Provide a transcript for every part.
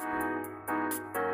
Música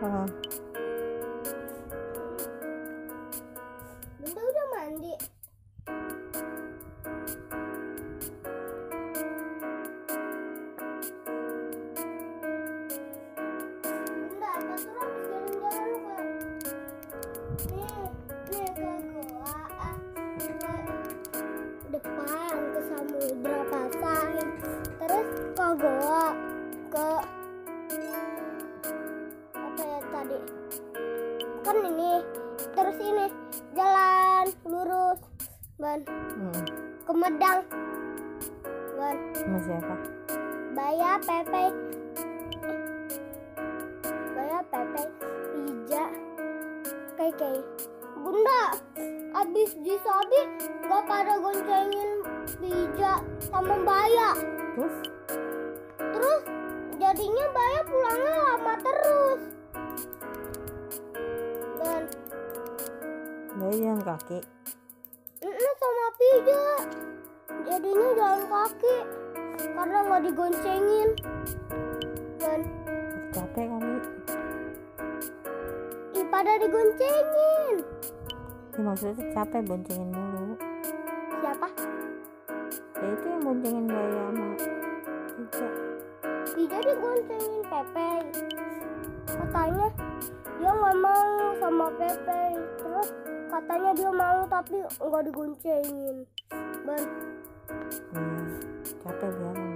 看 tadi? Kan ini, terus ini jalan lurus, ban hmm. ke Medang, ban Sama siapa? Baya Pepe Baya Pepe Pija Keke Bunda Abis di Sabi Gak pada goncengin Pija sama Baya Terus? Terus jadinya Baya pulangnya lama terus Bayi jalan kaki. mm, sama Pija Jadinya jalan kaki Karena nggak digoncengin Dan Capek kali. ih, pada digoncengin Ya, maksudnya capek boncengin mulu. Siapa? Ya itu yang boncengin bayi sama Ica. Pija digoncengin Pepe. Katanya dia nggak mau sama Pepe. Terus katanya dia mau tapi nggak digoncengin. Ban, Iya, capek biarin